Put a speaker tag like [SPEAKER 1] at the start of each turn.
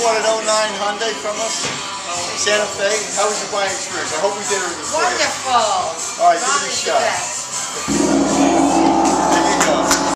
[SPEAKER 1] bought an 09 Hyundai from us, Santa Fe. How was your buying experience? I hope we did everything for.
[SPEAKER 2] Wonderful.
[SPEAKER 1] All right, give it a shot.